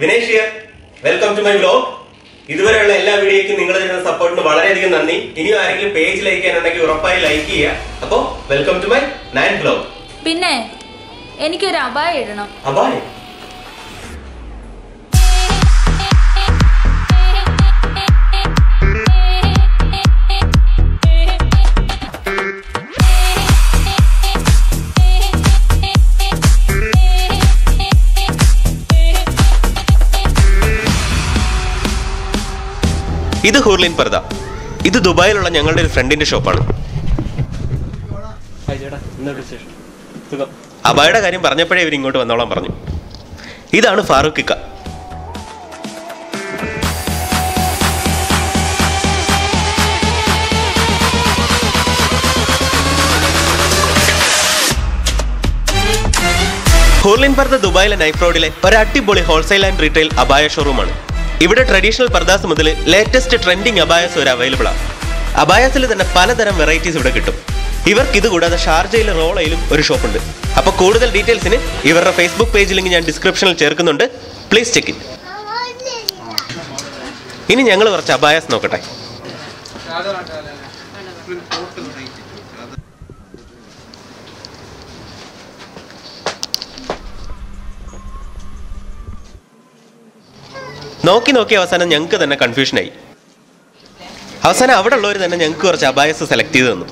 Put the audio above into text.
Vinesh here welcome to my blog ഇതുവരെയുള്ള എല്ലാ വീഡിയോയ്ക്കും നിങ്ങൾ തരുന്ന സപ്പോർട്ടിന് വളരെയധികം നന്ദി. ഇനിയും ആരെങ്കിലും പേജ് ലൈക്ക് ചെയ്യാനുണ്ടെങ്കിൽ ഉറപ്പായി ലൈക്ക് ചെയ്യുക. അപ്പോ welcome to my nine blog പിന്നെ എനിക്കൊരു അപായം ഇടണം. അബായ് ഇത് ഹൂർലിൻ പർദ. ഇത് ദുബായിലുള്ള ഞങ്ങളുടെ ഒരു ഫ്രണ്ടിന്റെ ഷോപ്പാണ് അബായുടെ കാര്യം പറഞ്ഞപ്പോഴേ ഇവർ ഇങ്ങോട്ട് വന്നോളാൻ പറഞ്ഞു. ഇതാണ് ഫാറൂഖ് ഇക്ക. ഹൂർലിൻ പർദ ദുബായിലെ നൈഫ് റോഡിലെ ഒരു അടിപൊളി ഹോൾസെയിൽ ആൻഡ് റീറ്റെയിൽ അബായ ഷോറൂമാണ് ഇവിടെ ട്രഡീഷണൽ പർദാസ് മുതൽ ലേറ്റസ്റ്റ് ട്രെൻഡിങ് അബായസ് വരെ അവൈലബിൾ ആണ് അബായസിൽ തന്നെ പലതരം വെറൈറ്റീസ് ഇവിടെ കിട്ടും. ഇവർക്ക് ഇത് കൂടാതെ ഷാർജയിലെ റോളയിലും ഒരു ഷോപ്പുണ്ട് അപ്പോൾ കൂടുതൽ ഡീറ്റെയിൽസിന് ഇവരുടെ ഫേസ്ബുക്ക് പേജ് ലിങ്ക് ഞാൻ ഡിസ്ക്രിപ്ഷനിൽ ചേർക്കുന്നുണ്ട്. പ്ലീസ് ചെക്ക് ഇൻ ഇനി ഞങ്ങൾ കുറച്ച് അബായസ് നോക്കട്ടെ. നോക്കി നോക്കി അവസാനം ഞങ്ങൾക്ക് തന്നെ കൺഫ്യൂഷനായി അവസാനം അവിടെ ഉള്ളവർ തന്നെ ഞങ്ങൾക്ക് കുറച്ച് അബായസ് സെലക്ട് ചെയ്ത് തന്നു.